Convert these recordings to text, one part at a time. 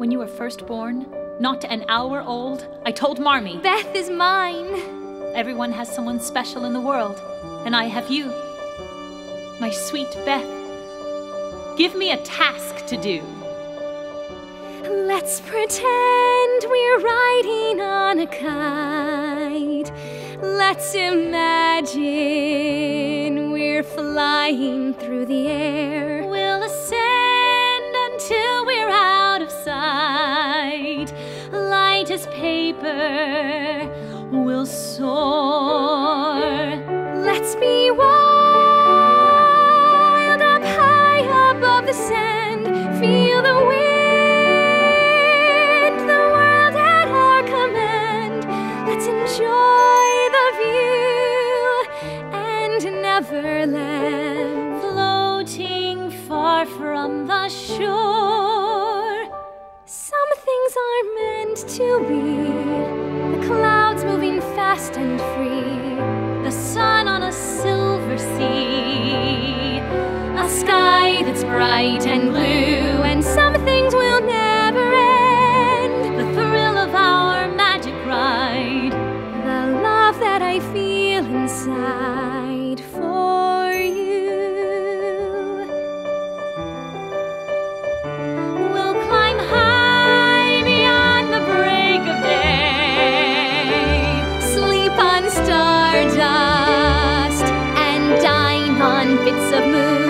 When you were first born, not an hour old, I told Marmee. Beth is mine. Everyone has someone special in the world, and I have you. My sweet Beth. Give me a task to do. Let's pretend we're riding on a kite. Let's imagine we're flying through the air. Light as paper, we'll soar. Let's be wild up high above the sand. Feel the wind, the world at our command. Let's enjoy the view and never land. Floating far from the shore. Some things are meant to be. The clouds moving fast and free. The sun on a silver sea. A sky that's bright and blue. And some things will never end. The thrill of our magic ride. The love that I feel inside on bits of moon.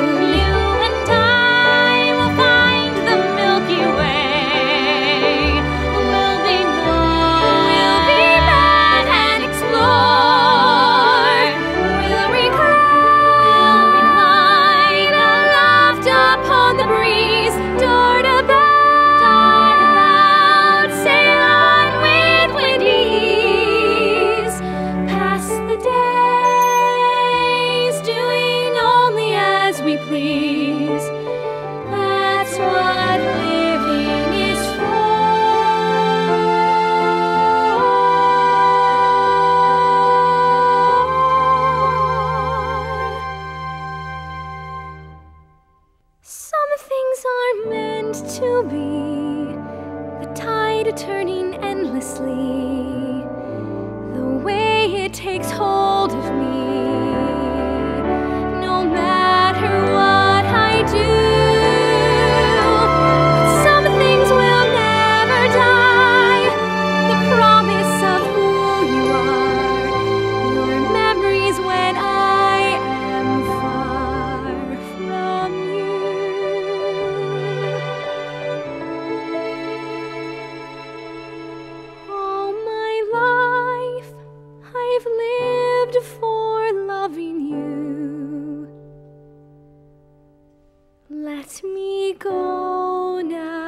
To be, the tide turning endlessly, the way it takes hold of me. Let me go now.